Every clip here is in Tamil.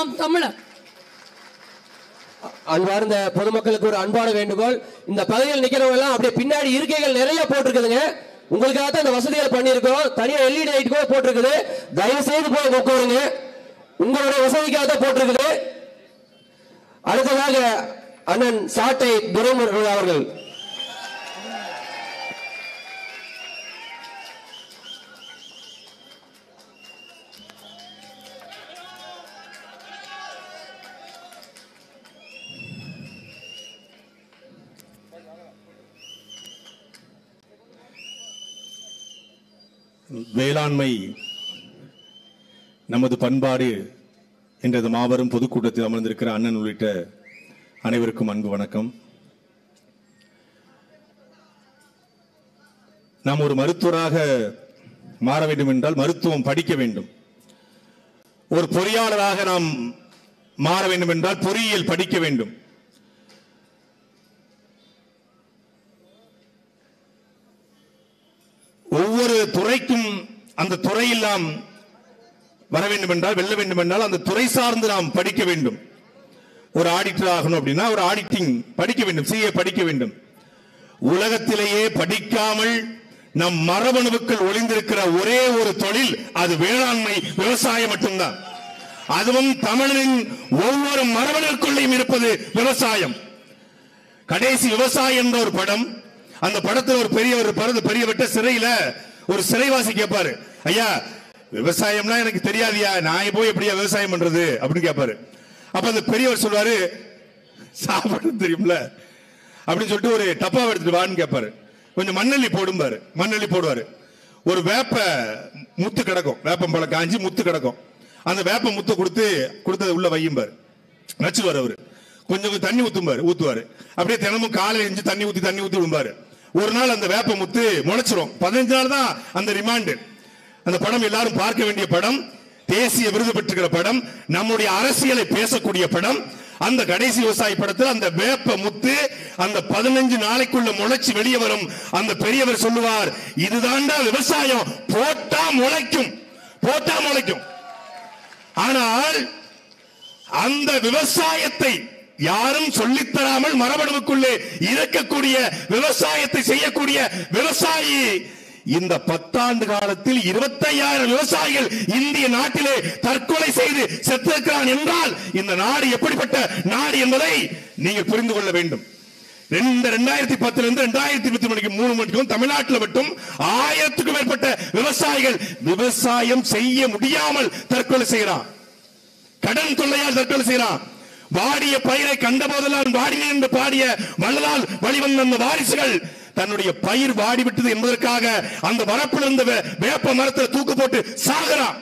நாம் தமிழர். அன்பார்ந்த பொதுமக்களுக்கு ஒரு அன்பான வேண்டுகோள். இந்த பகுதியில் நிக்கிறவங்க எல்லாம் அப்படியே பின்னாடி இருக்கைகள் நிறைய போட்டிருக்குதுங்க. உங்களுக்காக தான் இந்த வசதிகளை பண்ணியிருக்கோம். தனியா எல்இடி லைட் கூட போட்டிருக்குது. தயவு செய்து போய் உட்காருங்க. உங்களுடைய வசதிக்காக தான் போட்டிருக்குது. அடுத்ததாக அண்ணன் சாட்டை துரைமுருகன் அவர்கள். வேளாண்மை நமது பண்பாடு என்றது மாபெரும் பொதுக்கூட்டத்தில் அமர்ந்திருக்கிற அண்ணன் உள்ளிட்ட அனைவருக்கும் அன்பு வணக்கம். நாம் ஒரு மருத்துவராக மாற வேண்டும் என்றால் மருத்துவம் படிக்க வேண்டும். ஒரு பொறியாளராக நாம் மாற வேண்டும் என்றால் பொறியியல் படிக்க வேண்டும். ஒவ்வொரு துறைக்கும் அந்த துறையில் நாம் வர வேண்டும் என்றால் வெல்ல வேண்டும் என்றால் அந்த துறை சார்ந்து நாம் படிக்க வேண்டும். ஒரு ஆடிட்டர் ஆகணும் அப்படின்னா ஒரு ஆடிட்டிங் படிக்க வேண்டும் சிஏ படிக்க வேண்டும். உலகத்திலேயே படிக்காமல் நம் மரபணுவுக்குள் ஒளிந்திருக்கிற ஒரே ஒரு தொழில் அது வேளாண்மை விவசாயம் மட்டும்தான். அதுவும் தமிழனின் ஒவ்வொரு மரபணுக்குள்ளேயும் இருப்பது விவசாயம். கடைசி விவசாயம் என்ற ஒரு படம் அந்த படத்தில் ஒரு பெரிய ஒரு அந்த பெரியவற்ற சிறையில ஒரு சிறைவாசி கேட்பாரு ஐயா விவசாயம்னா எனக்கு தெரியாதியா நான் போய் எப்படியா விவசாயம் பண்றது? அப்படின்னு கேட்பாரு அப்ப அந்த பெரியவர் சொல்வாரு சாப்பிடுறது தெரியும்ல. அப்படின்னு சொல்லிட்டு ஒரு டப்பாவை எடுத்துட்டு வான்னு கேட்பாரு கொஞ்சம் மண்ணள்ளி போடும்பாரு. மண்ணள்ளி போடுவாரு. ஒரு வேப்ப முத்து கிடக்கும். வேப்பம்பழம் காஞ்சி முத்து கிடக்கும். அந்த வேப்ப முத்து கொடுத்து கொடுத்தது உள்ள வையும்பாரு. நச்சுவார் அவரு. கொஞ்சம் கொஞ்சம் தண்ணி ஊத்தும்பாரு ஊத்துவாரு. அப்படியே தினமும் காலையில எஞ்சி தண்ணி ஊத்தி தண்ணி ஊத்தி விடும்பாரு. ஒரு நாள் அந்த வேப்ப முத்து முளைச்சிரும். பதினஞ்சு நாள் தான் அந்த ரிமாண்டு அந்த படம் எல்லாரும் பார்க்க வேண்டிய படம் தேசிய விருது பெற்றுக்கிற படம் நம்முடைய அரசியலை பேசக்கூடிய படம். அந்த கடைசி விவசாய படத்தில் அந்த வேப்ப முத்து அந்த பதினஞ்சு நாளைக்குள்ள முளைச்சு வெளியே வரும். அந்த பெரியவர் சொல்லுவார் இதுதான்டா விவசாயம் போட்டா முளைக்கும். போட்டா முளைக்கும். ஆனால் அந்த விவசாயத்தை யாரும் சொல்லித்தராமல் மரபணுவுக்குள்ளே இருக்கக்கூடிய விவசாயத்தை செய்யக்கூடிய விவசாயி. இந்த பத்தாண்டு காலத்தில் இருபத்தையாயிரம் விவசாயிகள் இந்திய நாட்டிலே தற்கொலை செய்து செத்திருக்கிறான் என்றால் இந்த நாடு எப்படிப்பட்ட நாடு என்பதை நீங்கள் புரிந்து கொள்ள வேண்டும். ரெண்டு ரெண்டாயிரத்தி பத்துல இருந்து ரெண்டாயிரத்தி இருபத்தி மணிக்கு மூணு மணிக்கும் தமிழ்நாட்டில் மட்டும் ஆயிரத்துக்கும் மேற்பட்ட விவசாயிகள் விவசாயம் செய்ய முடியாமல் தற்கொலை செய்யறான் கடன் தொல்லையால் தற்கொலை செய்யறான் வாடிய பயிரை கண்ட போதெல்லாம் வாடினேன் என்று பாடிய வள்ளலால் வழிவந்த அந்த வாரிசுகள் தன்னுடைய பயிர் வாடிவிட்டது என்பதற்காக அந்த வரப்பில் இருந்த வேப்ப மரத்தில் தூக்கு போட்டு சாகிறான்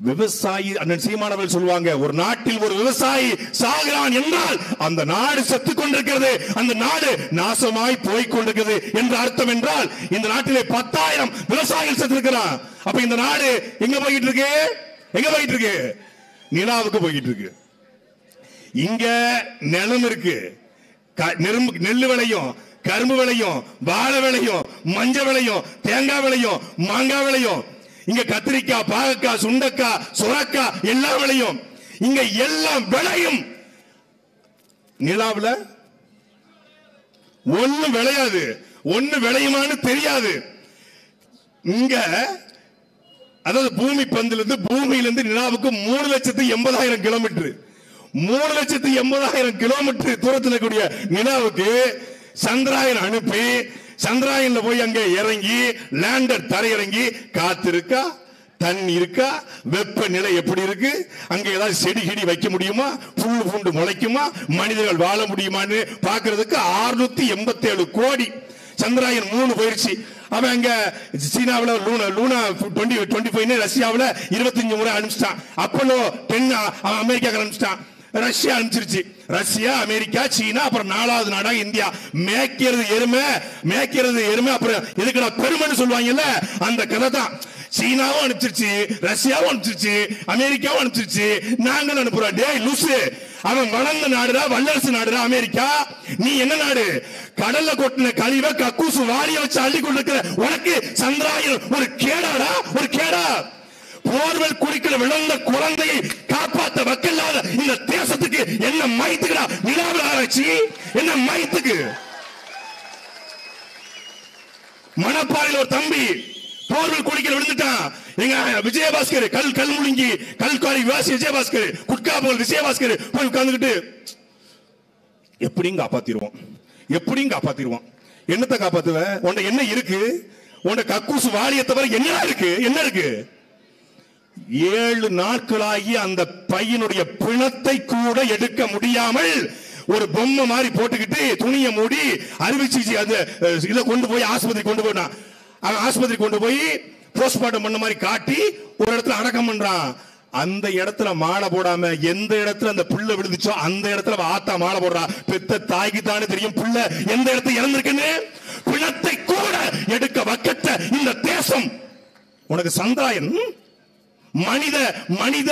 விவசாயி அண்ணன் சீமானவர்கள் சொல்லுவாங்க ஒரு நாட்டில் ஒரு விவசாயி சாகிறான் என்றால் அந்த நாடு செத்து கொண்டிருக்கிறது அந்த நாடு நாசமாய் போய் கொண்டிருக்கிறது என்று அர்த்தம் என்றால் இந்த நாட்டிலே பத்தாயிரம் விவசாயிகள் செத்து இருக்கிறான் அப்ப இந்த நாடு எங்க போயிட்டு இருக்கு? எங்க போயிட்டு இருக்கு? நிலாவுக்கு போயிட்டு இருக்கு இங்க நிலம் இருக்கு. க- நெரும்பு நெல்லு விளையும் கரும்பு விளையும் வாழை விளையும் மஞ்சள் விளையும் தேங்காய் விளையும் மாங்காய் விளையும். இங்க கத்திரிக்காய் பாகக்காய் சுண்டக்காய் சுரக்காய் எல்லாம் விளையும். இங்க எல்லாம் விளையும். நிலாவில் ஒன்னும் விளையாது. ஒண்ணு விளையுமான்னு தெரியாது. இங்க அதாவது பூமி பந்திலிருந்து பூமியிலிருந்து நிலாவுக்கு மூணு லட்சத்தி எண்பதாயிரம் கிலோமீட்டர். மூணு லட்சத்து எண்பதாயிரம் கிலோமீட்டர் தூரத்தில் இருக்கக்கூடிய நிலாவுக்கு சந்திராயன் அனுப்பி சந்திராயன்ல போய் அங்க இறங்கி லேண்டர் தரையிறங்கி காத்து இருக்கா? தண்ணி இருக்கா? வெப்பநிலை எப்படி இருக்கு? அங்க ஏதாவது செடி கிடி வைக்க முடியுமா? புல் பூண்டு முளைக்குமா? மனிதர்கள் வாழ முடியுமான்னு பாக்குறதுக்கு 687 எண்பத்தேழு கோடி சந்திராயன் மூணு போயிருச்சு. அவன் அங்க சீனாவில் Luna Luna twenty twenty five ரஷ்யாவில் இருபத்தஞ்சு முறை அனுப்பிச்சிட்டான். அப்போலோ டென் அவன் அமெரிக்கா அனுப்பிச்சிட்டான். ரஷ்யா அனுப்பிச்சிருச்சு. ரஷ்யா அமெரிக்கா சீனா அப்புறம் நாலாவது நாடா இந்தியா. மேய்க்கிறது எருமை மேய்க்கிறது எருமை அப்புறம் எதுக்குடா பெருமைன்னு சொல்லுவாங்கல்ல அந்த கதை தான். சீனாவும் அனுப்பிச்சிருச்சு ரஷ்யாவும் அனுப்பிச்சிருச்சு அமெரிக்காவும் அனுப்பிச்சிருச்சு. நாங்களும் அனுப்புறோம். டேய் லூசு அவன் வளர்ந்த நாடுடா வல்லரசு நாடுடா அமெரிக்கா. நீ என்ன நாடு? கடல்ல கொட்டின கழிவை கக்கூசு வாரிய வச்சு அள்ளி கொண்டிருக்கிற உனக்கு சந்திராயன் ஒரு கேடாடா? ஒரு கேடா? போர்வெல் குடிக்கல விழுந்த குழந்தையை காப்பாத்த வக்கில்லாத இந்த தேசத்துக்கு என்ன மைத்துக்குடா? நிலாவில் ஆராய்ச்சி. என்ன மைத்துக்கு? மணப்பாறையில் ஒரு தம்பி போர்வெல் குடிக்கிற விழுந்துட்டான் எங்க விஜயபாஸ்கர் கல் கல் முழுங்கி கல்காரி விவாசி விஜயபாஸ்கர் குட்கா போல் விஜயபாஸ்கர் போய் உட்கார்ந்துகிட்டு எப்படியும் காப்பாத்திடுவோம் எப்படியும் காப்பாத்திடுவோம் என்னத்தை காப்பாத்துவ? உன்ட என்ன இருக்கு? உன்ட கக்கூசு வாளியை தவிர என்ன இருக்கு? என்ன இருக்கு? ஏழு நாட்களாகி அந்த பையனுடைய பிணத்தை கூட எடுக்க முடியாமல் ஒரு பொம்மை மாதிரி போட்டுக்கிட்டு துணியை மூடி அறுவை சிகிச்சை அந்த இதை கொண்டு போய் ஆஸ்பத்திரி கொண்டு போனான். ஆஸ்பத்திரி கொண்டு போய் போஸ்ட்மார்ட்டம் பண்ண மாதிரி காட்டி ஒரு இடத்துல அடக்கம் பண்றான். அந்த இடத்துல மாலை போடாம எந்த இடத்துல அந்த புள்ள விழுந்துச்சோ அந்த இடத்துல ஆத்தா மாலை போடுறா. பெத்த தாய்க்கு தானே தெரியும் புள்ள எந்த இடத்துல இறந்திருக்குன்னு? பிணத்தை கூட எடுக்க வக்கத்த இந்த தேசம். உனக்கு சந்தாயம் மனித மனித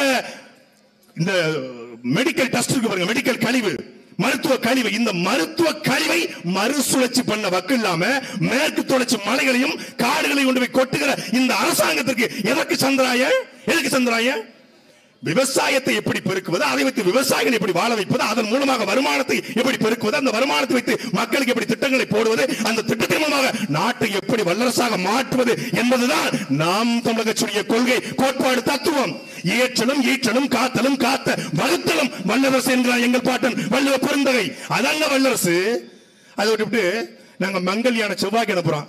இந்த மெடிக்கல் டெஸ்ட் இருக்கு பாருங்க மெடிக்கல் கழிவு. மருத்துவ கழிவு இந்த மருத்துவ கழிவை மறுசுழற்சி பண்ண வக்கு இல்லாம மேற்கு தொடர்ச்சி மலைகளையும் காடுகளையும் கொண்டு போய் கொட்டுகிற இந்த அரசாங்கத்திற்கு எதற்கு சந்திராய எதற்கு சந்திராயன்? விவசாயத்தை எப்படி பெருக்குவது அதை வைத்து விவசாயிகள் எப்படி வாழ வைப்பது அதன் மூலமாக வருமானத்தை எப்படி பெருக்குவது அந்த வருமானத்தை வைத்து மக்களுக்கு எப்படி திட்டங்களை போடுவது அந்த திட்டத்தின் மூலமாக நாட்டை எப்படி வல்லரசாக மாற்றுவது என்பதுதான் நாம் தமிழகச்சுடைய கொள்கை. கோட்பாடு தத்துவம். ஏற்றலும் ஈற்றலும் காத்தலும் காத்த வகுத்தலும் வல்லரசு என்கிறார் எங்கள் பாட்டன் வள்ளுவ பெருந்தகை. அதங்க வல்லரசு அதை விட்டுவிட்டு நாங்க மங்கல்யான செவ்வாய்க்கு அனுப்புறோம்.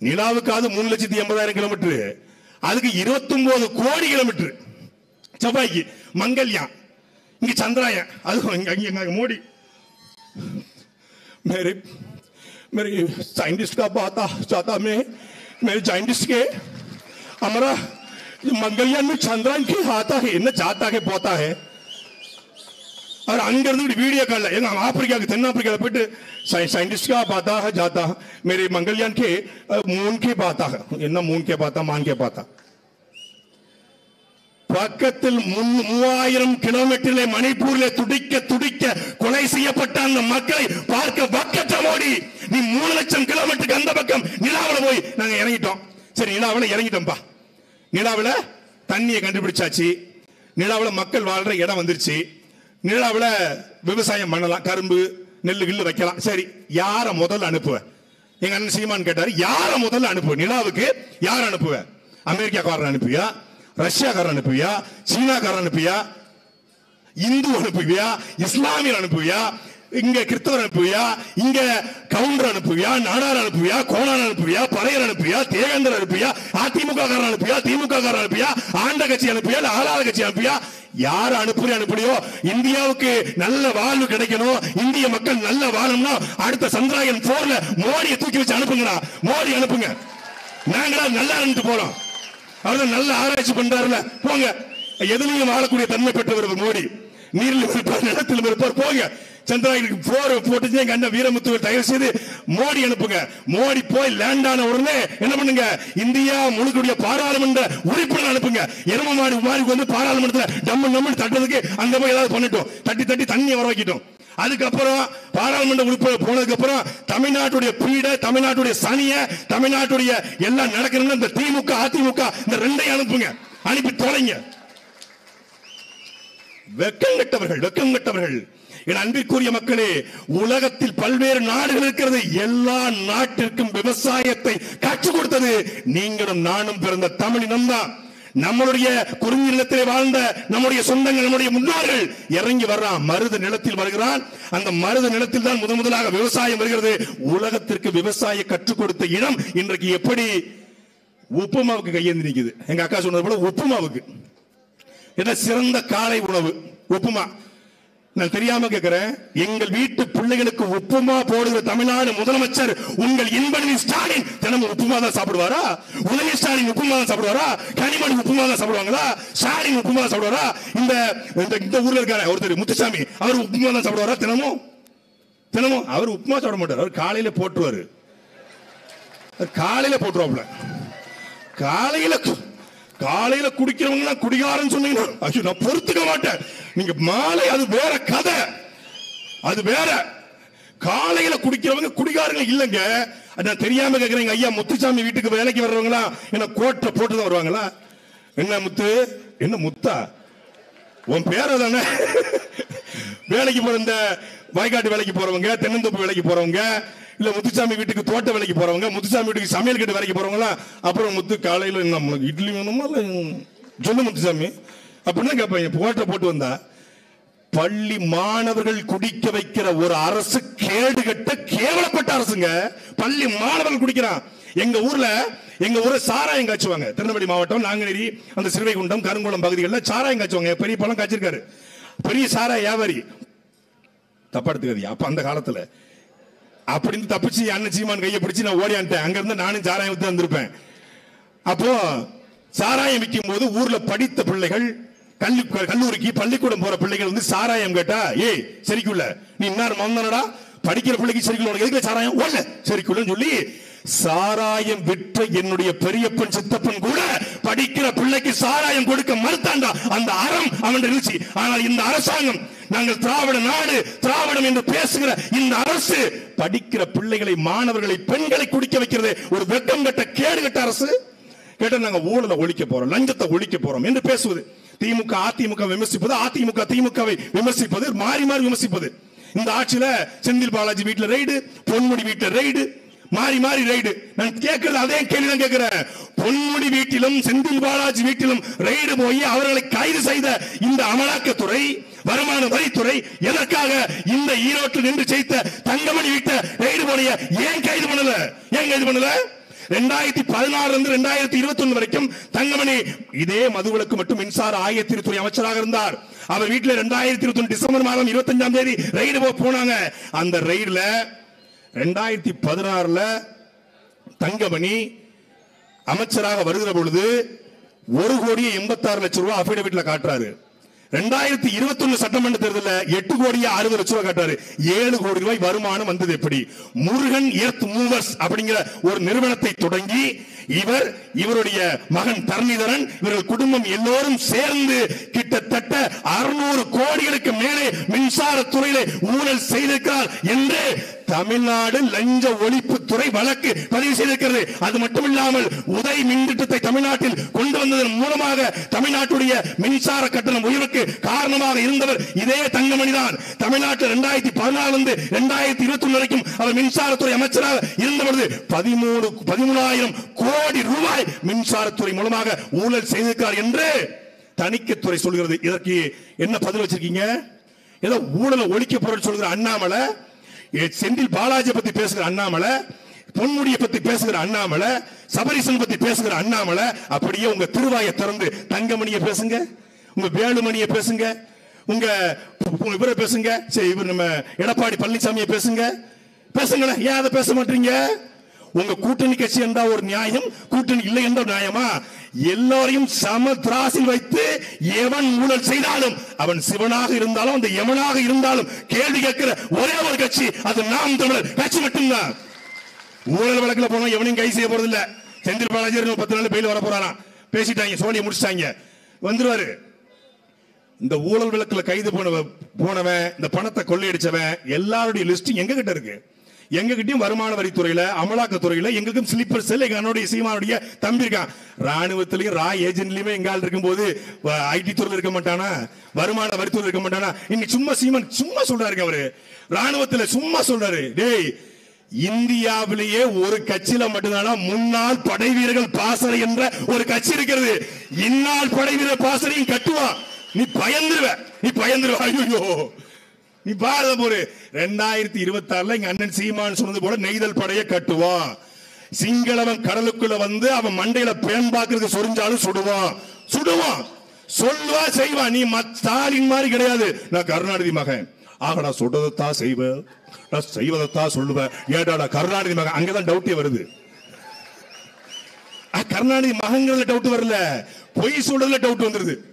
நிலாவுக்காவது மூணு லட்சத்தி எண்பதாயிரம் கிலோமீட்டர் அதுக்கு இருபத்தி ஒன்பது கோடி கிலோமீட்டர் ಜಪಾಯಿ ಮಂಗಲ್ಯ ಹಿಂಗೆ ಚಂದ್ರಾಯ ಅದು ಹಂಗೆ ಹಂಗೆ ಹಂಗಾಗಿ ಮೋಡಿ मेरे मेरे साइंटिस्ट का बात चाहता मैं मेरे साइंटिस्ट के हमारा मंगलयान में चंद्रायन की आता है न जाता है போता है और அங்கிருந்து வீடியோ கால் எங்க ஆப்பிரிக்காவுக்கு தென்னாப்பிரிக்காவில் போயிட்டு சயின்டிஸ்டாக பார்த்தா ஜாத்தா மேரி மங்கள்யான் கே மூன் கே பார்த்தா என்ன மூன் கே பார்த்தா மான் கே பார்த்தா பக்கத்தில் மூவாயிரம் கிலோமீட்டரிலே மணிப்பூரில் துடிக்க துடிக்க கொலை செய்யப்பட்ட அந்த மக்களை பார்க்க பக்கற்ற மோடி நீ மூணு லட்சம் கிலோமீட்டருக்கு அந்த பக்கம் நிலாவில் போய் நாங்க இறங்கிட்டோம். சரி நிலாவில் இறங்கிட்டோம்பா. நிலாவில் தண்ணியை கண்டுபிடிச்சாச்சு. நிலாவில் மக்கள் வாழ்ற இடம் வந்துருச்சு. நிலாவில் விவசாயம் பண்ணலாம். கரும்பு நெல்லு கில்லு வைக்கலாம். சரி யாரை முதல்ல அனுப்புவேன் எங்க அண்ணன் சீமான் கேட்டாரு யாரை முதல்ல அனுப்புவேன் நிலாவுக்கு யார் அனுப்புவேன் அமெரிக்காக்காரன் அனுப்புவியா ரஷ்யாக்காரன் அனுப்புவியா? சீனாக்காரன் அனுப்புவியா? இந்து அனுப்புவியா? இஸ்லாமியர் அனுப்புவியா? இங்க கிறிஸ்தவர் அனுப்புவியா? இங்க கவுண்டர் அனுப்புவியா? நாடார் அனுப்புவியா? கோணார் அனுப்புவியா? பறையர் அனுப்புவியா? தேவேந்தர் அனுப்புவியா? அதிமுக காரன் அனுப்புவியா? திமுக காரன் அனுப்புவியா? ஆண்ட கட்சி அனுப்புவியா? இல்ல ஆளாத கட்சி அனுப்புவியா? யார் அனுப்புறியா அனுப்புறியோ இந்தியாவுக்கு நல்ல வாழ்வு கிடைக்கணும். இந்திய மக்கள் நல்ல வாழணும்னா அடுத்த சந்திராயன் போர்ல மோடியை தூக்கி வச்சு அனுப்புங்கடா. மோடி அனுப்புங்க. நாங்களா நல்லா இருந்துட்டு போறோம். அவர் நல்ல ஆராய்ச்சி பண்றாருல போங்க. எதுலையும் வாழக்கூடிய தன்மை பெற்றவர் மோடி. நீரில் இருப்பார் நிலத்தில் இருப்பார் போங்க. சந்திராயனுக்கு போர் போட்டு எங்க அண்ணன் வீரமுத்துவர் தயவு செய்து மோடி அனுப்புங்க. மோடி போய் லேண்ட் ஆன உடனே என்ன பண்ணுங்க? இந்தியா முழுக்கூடிய பாராளுமன்ற உறுப்பினர் அனுப்புங்க. எரும மாடு வந்து பாராளுமன்றத்தில் டம்மு டம்மு தட்டுறதுக்கு அங்க போய் ஏதாவது பண்ணிட்டோம். தட்டி தட்டி தண்ணியை வர வைக்கிட்டோம் அதுக்கப்புறம் பாராளுமன்ற உறுப்பினர் போனதுக்கு அப்புறம் தமிழ்நாட்டுடைய பீட தமிழ்நாட்டுடைய சனிய தமிழ்நாட்டுடைய எல்லாம் நடக்கணும்னு இந்த திமுக அதிமுக இந்த ரெண்டையும் அனுப்புங்க. அனுப்பி தொலைங்க. வெக்கம் கட்டவர்கள் வெக்கம் கட்டவர்கள். என் அன்பிற்குரிய மக்களே உலகத்தில் பல்வேறு நாடுகள் இருக்கிறது. எல்லா நாட்டிற்கும் விவசாயத்தை கற்றுக் கொடுத்தது நீங்களும் நானும் பிறந்த தமிழினம் தான் நம்மளுடைய குறிஞ்சி நிலத்திலே வாழ்ந்த நம்முடைய சொந்தங்கள் நம்முடைய முன்னோர்கள் இறங்கி வர்றான் மருத நிலத்தில் வருகிறான் அந்த மருத நிலத்தில் தான் முதன் முதலாக விவசாயம் வருகிறது. உலகத்திற்கு விவசாய கற்றுக் கொடுத்த இடம் இன்றைக்கு எப்படி? உப்புமாவுக்கு கையேந்தி நிற்குது எங்க அக்கா சொன்னது போல உப்புமாவுக்கு. என்ன சிறந்த காலை உணவு. உப்புமா. நான் தெரியாம கேட்கிறேன் எங்கள் வீட்டு பிள்ளைகளுக்கு உப்புமா போடுகிற தமிழ்நாடு முதலமைச்சர் உங்கள் இன்பனி ஸ்டாலின் தினமும் உப்புமா தான் சாப்பிடுவாரா? உதய ஸ்டாலின் உப்புமா தான் சாப்பிடுவாரா? கனிமணி உப்புமா தான் சாப்பிடுவாங்களா? ஸ்டாலின் உப்புமா தான் சாப்பிடுவாரா? இந்த இந்த- இந்த ஊர்ல இருக்காரு ஒருத்தர் முத்துசாமி. அவர் உப்புமா தான் சாப்பிடுவாரா தினமும்? தினமும். அவர் உப்புமா சாப்பிட மாட்டார். அவர் காலையில போட்டுருவாரு காலையில போட்டுருவாப்ல காலையில காலையில குடிக்கிறவங்க குடிகாரன்னு சொன்னீங்கன்னா ஐயோ நான் பொறுத்துக்க மாட்டேன். நீங்க மாலை அது வேற கதை. அது வேற. காலையில குடிக்கிறவங்க குடிகாரங்க இல்லைங்க. நான் தெரியாம கேக்குறேங்க ஐயா முத்துசாமி வீட்டுக்கு வேலைக்கு வர்றவங்களா? என்ன கோட்டை போட்டு தான் வருவாங்களா? என்ன முத்து? என்ன முத்தா? உன் பேர தானே. வேலைக்கு போற இந்த வயக்காட்டு வேலைக்கு போறவங்க தென்னந்தோப்பு வேலைக்கு போறவங்க இல்ல முத்துசாமி வீட்டுக்கு தோட்ட வேலைக்கு போறவங்க முத்துசாமி வீட்டுக்கு சமையல் கட்டு வேலைக்கு போறவங்களா? அப்புறம் முத்து காலையில என்ன இட்லி வேணுமா இல்ல சொல்லு முத்துசாமி. அப்படின்னு கேட்பேன் போட்ட போட்டு வந்தா பள்ளி மாணவர்கள் குடிக்க வைக்கிற ஒரு அரசு கேடு கட்ட கேவலப்பட்ட அரசுங்க. பள்ளி மாணவர்கள் குடிக்கிறான். எங்க ஊர்ல எங்க ஊர்ல சாராயம் காய்ச்சுவாங்க. திருநெல்வேலி மாவட்டம் நாங்குநேரி அந்த சிறுவைகுண்டம் கருங்குளம் பகுதிகளில் சாராயம் காய்ச்சுவாங்க. பெரிய பழம் காய்ச்சிருக்காரு. பெரிய சாராய வியாபாரி. தப்பா எடுத்துக்காதீங்க. அப்ப அந்த காலத்துல அப்படின்னு தப்பிச்சு அண்ணன் சீமான் கையை பிடிச்சு நான் ஓடியான்ட்டேன் அங்க இருந்து நானும் சாராயம் வித்து வந்திருப்பேன். அப்போ சாராயம் விற்கும் போது ஊர்ல படித்த பிள்ளைகள் கல்லு கல்லூரிக்கு பள்ளிக்கூடம் போற பிள்ளைகள் வந்து சாராயம் கேட்டா ஏய் சரிக்குள்ள நீ இன்னார் மந்தனடா படிக்கிற பிள்ளைக்கு சரிக்குள்ள உனக்கு எதுக்கு சாராயம்? ஓடல சரிக்குள்ளன்னு சொல்லி சாராயம் விற்ற என்னுடைய பெரியப்பன் சித்தப்பன் கூட படிக்கிற பிள்ளைக்கு சாராயம் கொடுக்க மறுத்தாண்டா. அந்த அறம் அவன் இருந்துச்சு. ஆனால் இந்த அரசாங்கம் நாங்கள் திராவிட நாடு திராவிடம் என்று பேசுகிற இந்த அரசு படிக்கிற பிள்ளைகளை மாணவர்களை பெண்களை குடிக்க வைக்கிறது. ஒரு வெட்டம் கட்ட கேடு கட்ட அரசு. கேட்டா நாங்க ஊழலை ஒழிக்க போறோம் லஞ்சத்தை ஒழிக்க போறோம் என்று பேசுவது. திமுக அதிமுக விமர்சிப்பது அதிமுக திமுகவை விமர்சிப்பது மாறி மாறி விமர்சிப்பது. இந்த ஆட்சியில செந்தில் பாலாஜி வீட்டுல ரைடு பொன்முடி வீட்டுல ரைடு மாறி மாறி ரைடு நான் கேட்கறது அதே கேள்வி தான் கேட்கிறேன் பொன்முடி வீட்டிலும் செந்தில் பாலாஜி வீட்டிலும் ரைடு போய் அவர்களை கைது செய்த இந்த அமலாக்கத்துறை வருமான வரித்துறை எதற்காக இந்த ஈரோட்டில் நின்று செய்த தங்கமணி வீட்டை ரைடு போனிய ஏன் கைது பண்ணல? ஏன் கைது பண்ணல? ரெண்டாயிரத்தி பதினாறுல இருந்து ரெண்டாயிரத்தி இருபத்தி ஒண்ணு வரைக்கும் தங்கமணி இதே மதுவிலக்கு மட்டும் மின்சார ஆயத்திரித்துறை அமைச்சராக இருந்தார். அவர் வீட்டுல ரெண்டாயிரத்தி இருபத்தி ஒன்று டிசம்பர் மாதம் இருபத்தஞ்சாம் தேதி ரைடு போனாங்க. அந்த ரைடுல ரெண்டாயிரத்தி பதினாறுல தங்கமணி அமைச்சராக வருகிற பொழுது ஒரு கோடியே எண்பத்தாறு லட்சம் ரூபாய் அபிடவிட்ல காட்டுறாரு. ரெண்டாயிரத்தி இருபத்தி ஒண்ணு சட்டமன்ற தேர்தலில் எட்டு கோடியே அறுபது லட்சம் ரூபாய் கட்டாரு. ஏழு கோடி ரூபாய் வருமானம் வந்தது எப்படி? முருகன் எர்த் மூவர்ஸ் அப்படிங்கிற ஒரு நிறுவனத்தை தொடங்கி இவர் இவருடைய மகன் தரணிதரன் இவர்கள் குடும்பம் எல்லோரும் சேர்ந்து கிட்டத்தட்ட அறுநூறு கோடிகளுக்கு மேலே மின்சார துறையில ஊழல் செய்திருக்கிறார் என்று தமிழ்நாடு லஞ்ச ஒழிப்புத்துறை வழக்கு பதிவு செய்திருக்கிறது. அது மட்டுமில்லாமல் உதய் மின் திட்டத்தை தமிழ்நாட்டில் கொண்டு வந்ததன் மூலமாக தமிழ்நாட்டுடைய மின்சார கட்டணம் உயர்வுக்கு காரணமாக இருந்தவர் இதே தங்கமணி தான். தமிழ்நாட்டில் இரண்டாயிரத்தி பதினாலு இருந்து இரண்டாயிரத்தி இருபத்தி ஒன்று வரைக்கும் அவர் மின்சாரத்துறை அமைச்சராக இருந்தபொழுது பதிமூணு பதிமூணாயிரம் கோடி ரூபாய் மின்சாரத்துறை மூலமாக ஊழல் செய்திருக்கிறார் என்று தணிக்கைத்துறை சொல்கிறது. இதற்கு என்ன பதில் வச்சிருக்கீங்க? ஏதோ ஊழலை ஒழிக்க போறேன்னு சொல்கிற அண்ணாமலை செந்தில் பாலாஜி பத்தி பேசுகிற அண்ணாமலை பொன்முடிய பத்தி பேசுகிற அண்ணாமலை சபரிசன் பத்தி பேசுகிற அண்ணாமலை அப்படியே உங்க திருவாயை திறந்து தங்கமணியை பேசுங்க உங்க வேலுமணியை பேசுங்க உங்க இவரை பேசுங்க. சரி இவர் நம்ம எடப்பாடி பழனிசாமியை பேசுங்க. பேசுங்களேன் ஏன் அதை பேச மாட்டீங்க? உங்க கூட்டணி கட்சி என்றா ஒரு நியாயம் கூட்டணி இல்லை என்ற நியாயமா? எல்லாரையும் சம திராசில் வைத்து எவன் ஊழல் செய்தாலும் அவன் சிவனாக இருந்தாலும் அந்த எவனாக இருந்தாலும் கேள்வி கேட்கிற ஒரே ஒரு கட்சி அது நாம் தமிழர். கட்சி மட்டும்தான். ஊழல் வழக்கில் போனா எவனையும் கை செய்ய போறது இல்ல செந்தில் பாலாஜி பத்து நாள் பெயில் வர போறானா பேசிட்டாங்க சோனியை முடிச்சிட்டாங்க. வந்துருவாரு. இந்த ஊழல் விளக்குல கைது போனவன் போனவன் இந்த பணத்தை கொள்ளையடிச்சவன் எல்லாருடைய லிஸ்ட் எங்க கிட்ட இருக்கு? எங்ககிட்டயும் வருமான வரித்துறையில அமலாக்கத்துறையில எங்களுக்கும் ஸ்லிப்பர் செல் எங்களுடைய சீமானுடைய தம்பி இருக்கான். ராணுவத்திலையும் ரா ஏஜென்ட்லயுமே எங்க ஆள் இருக்கும்போது ஐடி துறையில் இருக்க மாட்டானா? வருமான வரித்துறை இருக்க மாட்டானா? இன்னைக்கு சும்மா சீமான் சும்மா சொல்றாரு அவரு. ராணுவத்துல சும்மா சொல்றாரு. டேய் இந்தியாவிலேயே ஒரு கட்சியில மட்டும்தானா? முன்னாள் படை வீரர்கள் பாசறை என்ற ஒரு கட்சி இருக்கிறது. இந்நாள் படை வீரர் பாசறையும் கட்டுவான். நீ பயந்துருவ. நீ பயந்துருவ. ஐயோ. நீ பாரத போரு. ரெண்டாயிரத்தி இருபத்தி ஆறுல எங்க அண்ணன் சீமான் சொன்னது போல நெய்தல் படையை கட்டுவான். சிங்களவன் கடலுக்குள்ள வந்து அவன் மண்டையில பேன் சொரிஞ்சாலும் சுடுவான். சுடுவான். சொல்லுவா செய்வான் நீ மத்- ஸ்டாலின் மாதிரி கிடையாது. நான் கருணாநிதி மகன். ஆக நான் சொல்றதைத்தான் செய்வேன் நான் செய்வதைத்தான் சொல்லுவேன் ஏடாடா கருணாநிதி மகன். அங்கதான் டவுட்டே வருது. கருணாநிதி மகன்கள டவுட் வரல. பொய் சொல்றதுல டவுட் வந்துருது.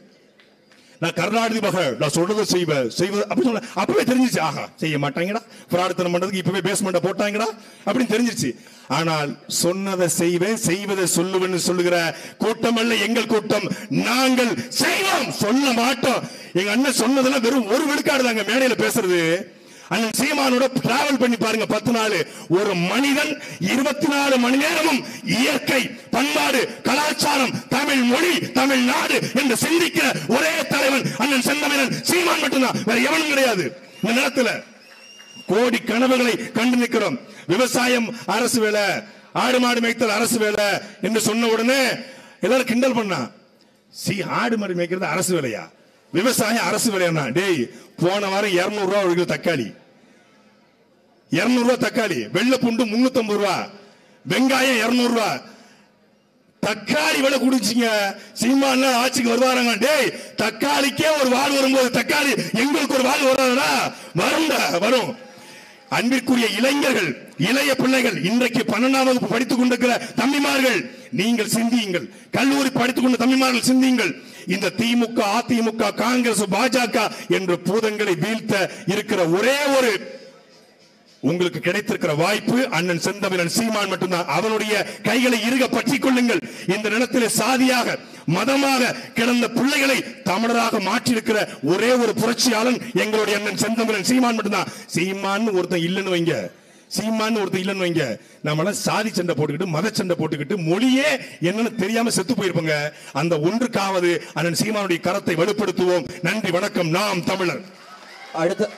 நான் கருணாநிதி மகள் நான் சொல்றதை செய்வேன். செய்வது அப்படி சொல்ல அப்பவே தெரிஞ்சிச்சு ஆஹா செய்ய மாட்டாங்கடா. பிரார்த்தனை பண்றதுக்கு இப்பவே பேஸ்மெண்ட போட்டாங்கடா. அப்படின்னு தெரிஞ்சிருச்சு. ஆனால் சொன்னதை செய்வேன் செய்வதை சொல்லுவேன்னு சொல்லுகிற கூட்டம் அல்ல எங்கள் கூட்டம். நாங்கள் செய்வோம். சொல்ல மாட்டோம். எங்க அண்ணன் சொன்னதெல்லாம் வெறும் ஒரு விழுக்காடு தாங்க மேடையில பேசுறது. அண்ணன் சீமானோட டிராவல் பண்ணி பாருங்க பத்து நாள். ஒரு மனிதன் இருபத்தி நாலு மணி நேரமும் இயற்கை பண்பாடு கலாச்சாரம் தமிழ் மொழி தமிழ்நாடு என்று சிந்திக்கிற ஒரே தலைவன் அண்ணன் செந்தமிழன். சீமான் மட்டும்தான் வேற எவனும் கிடையாது. இந்த நேரத்தில் கோடி கனவுகளை கண்டு நிற்கிறோம். விவசாயம் அரசு வேலை ஆடு மாடு மேய்த்தல் அரசு வேலை என்று சொன்ன உடனே எல்லாரும் கிண்டல் பண்ணா சி ஆடு மாடு மேய்க்கிறது அரசு வேலையா? விவசாயம் அரசு விலையா டேய் போன வாரம் 200 ரூபா ஒரு தக்காளி. 200 ரூபா தக்காளி. வெள்ளை பூண்டு 350 ரூபா. வெங்காயம் 200 ரூபா. தக்காளி விலை குடிச்சிங்க. சீமான் ஆட்சிக்கு வருவாராங்க. டேய் தக்காளிக்கே ஒரு வாழ் வரும்போது தக்காளி எங்களுக்கு ஒரு வாழ் வராதா வரும் வரும். அன்பிற்குரிய இளைஞர்கள் இளைய பிள்ளைகள் இன்றைக்கு பன்னெண்டாம் வகுப்பு படித்துக் கொண்டிருக்கிற தம்பிமார்கள் நீங்கள் சிந்தியுங்கள். கல்லூரி படித்துக் கொண்ட தம்பிமார்கள் சிந்தியுங்கள். இந்த திமுக அதிமுக காங்கிரஸ் பாஜக என்ற பூதங்களை வீழ்த்த இருக்கிற ஒரே ஒரு உங்களுக்கு கிடைத்திருக்கிற வாய்ப்பு அண்ணன் செந்தமிழன் சீமான் மட்டும்தான். அவனுடைய கைகளை இருக பற்றிக் கொள்ளுங்கள். இந்த நிலத்திலே சாதியாக மதமாக கிடந்த பிள்ளைகளை தமிழராக மாற்றியிருக்கிற ஒரே ஒரு புரட்சியாளன் எங்களுடைய அண்ணன் செந்தமிழன் சீமான் மட்டும்தான். சீமான் ஒருத்தன் இல்லைன்னு வைங்க. சீமான்னு ஒருத்தர் இல்லைன்னு வைங்க. நம்மளாம் சாதி சண்டை போட்டுக்கிட்டு மத சண்டை போட்டுக்கிட்டு மொழியே என்னன்னு தெரியாம செத்து போயிருப்போங்க. அந்த ஒன்றுக்காவது அண்ணன் சீமானுடைய கரத்தை வலுப்படுத்துவோம். நன்றி வணக்கம். நாம் தமிழர். அடுத்த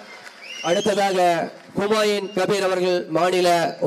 அடுத்ததாக ஹுமாயூன் கபீர் அவர்கள் மாநில